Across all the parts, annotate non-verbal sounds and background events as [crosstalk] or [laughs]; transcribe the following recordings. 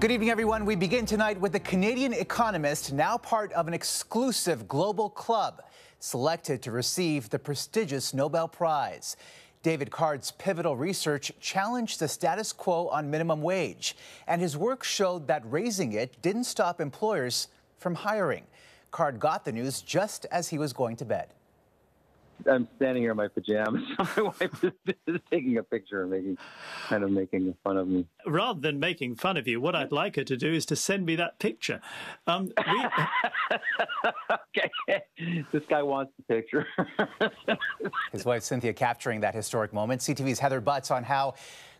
Good evening, everyone. We begin tonight with the Canadian economist, now part of an exclusive global club, selected to receive the prestigious Nobel Prize. David Card's pivotal research challenged the status quo on minimum wage, and his work showed that raising it didn't stop employers from hiring. Card got the news just as he was going to bed. I'm standing here in my pajamas. [laughs] my wife is, is, taking a picture and making, kind of making fun of me. Rather than making fun of you, what I'd like her to do is to send me that picture. Um, we... [laughs] okay, this guy wants the picture. [laughs] His wife Cynthia capturing that historic moment. CTV's Heather Butts on how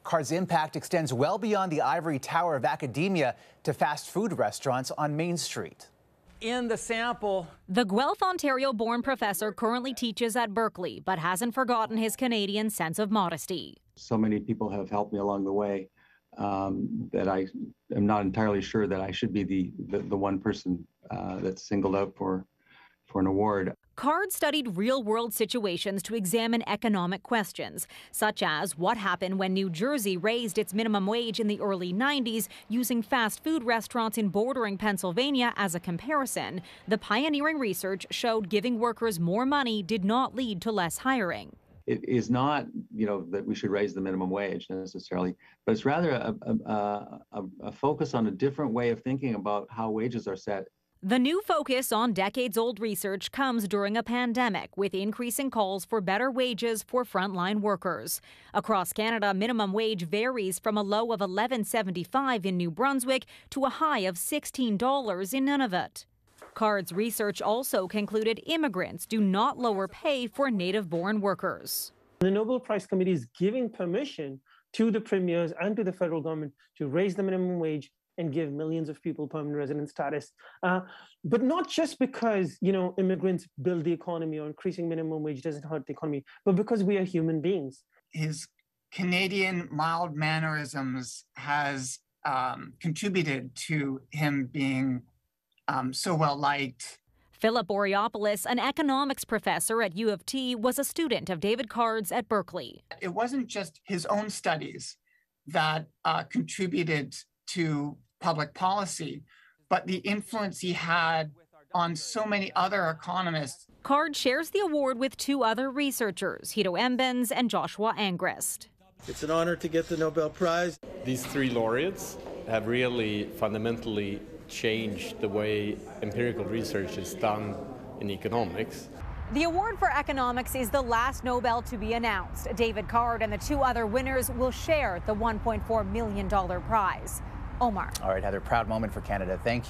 Card's impact extends well beyond the ivory tower of academia to fast food restaurants on Main Street in the sample. The Guelph, Ontario born professor currently teaches at Berkeley, but hasn't forgotten his Canadian sense of modesty. So many people have helped me along the way um, that I am not entirely sure that I should be the, the, the one person uh, that's singled out for, for an award. Card studied real world situations to examine economic questions, such as what happened when New Jersey raised its minimum wage in the early 90s using fast food restaurants in bordering Pennsylvania as a comparison. The pioneering research showed giving workers more money did not lead to less hiring it is not, you know, that we should raise the minimum wage necessarily, but it's rather a, a, a, a, focus on a different way of thinking about how wages are set the new focus on decades old research comes during a pandemic with increasing calls for better wages for frontline workers. Across Canada, minimum wage varies from a low of $11.75 in New Brunswick to a high of $16 in Nunavut. Card's research also concluded immigrants do not lower pay for native born workers. The Nobel Prize Committee is giving permission to the premiers and to the federal government to raise the minimum wage and give millions of people permanent resident status. Uh, but not just because you know immigrants build the economy or increasing minimum wage doesn't hurt the economy, but because we are human beings. His Canadian mild mannerisms has um, contributed to him being um, so well liked. Philip Oreopoulos, an economics professor at U of T, was a student of David Card's at Berkeley. It wasn't just his own studies that uh, contributed to public policy, but the influence he had on so many other economists. Card shares the award with two other researchers, Guido Imbens and Joshua Angrist. It's an honor to get the Nobel Prize. These three laureates have really fundamentally changed the way empirical research is done in economics. The award for economics is the last Nobel to be announced. David Card and the two other winners will share the $1.4 million prize. Omar. All right, Heather, proud moment for Canada. Thank you.